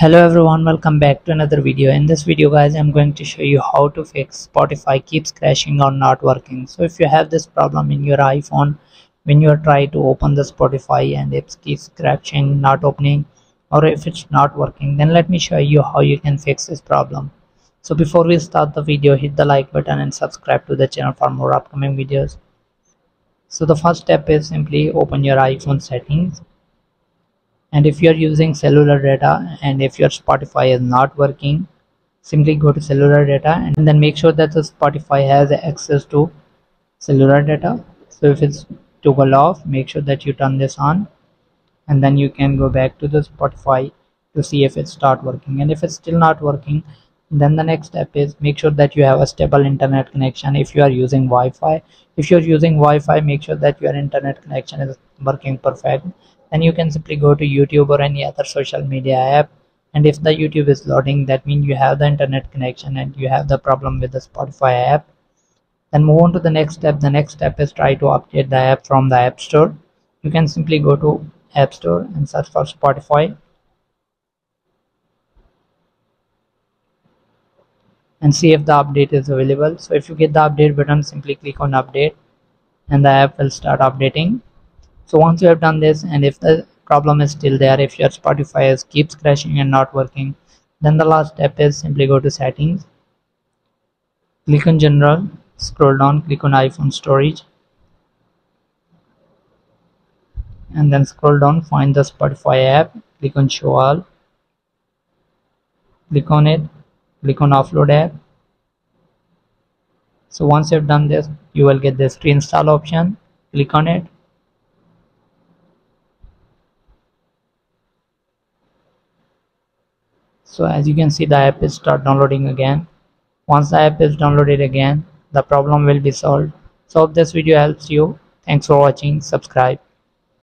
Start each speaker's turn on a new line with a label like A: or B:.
A: hello everyone welcome back to another video. In this video guys i'm going to show you how to fix spotify keeps crashing or not working. So if you have this problem in your iphone when you try to open the spotify and it keeps crashing not opening or if it's not working then let me show you how you can fix this problem. So before we start the video hit the like button and subscribe to the channel for more upcoming videos. So the first step is simply open your iphone settings and if you are using cellular data and if your spotify is not working simply go to cellular data and then make sure that the spotify has access to cellular data. So if it's toggle off make sure that you turn this on and then you can go back to the spotify to see if it start working. And if it's still not working then the next step is make sure that you have a stable internet connection if you are using wi-fi. If you're using wi-fi make sure that your internet connection is working perfect then you can simply go to youtube or any other social media app. And if the youtube is loading that means you have the internet connection and you have the problem with the spotify app. Then move on to the next step. The next step is try to update the app from the app store. You can simply go to app store and search for spotify. And see if the update is available. So if you get the update button simply click on update and the app will start updating so once you have done this and if the problem is still there if your spotify is keeps crashing and not working then the last step is simply go to settings click on general scroll down click on iphone storage and then scroll down find the spotify app click on show all click on it click on offload app. So once you've done this you will get this reinstall option click on it so as you can see the app is start downloading again. Once the app is downloaded again the problem will be solved. So this video helps you. Thanks for watching. Subscribe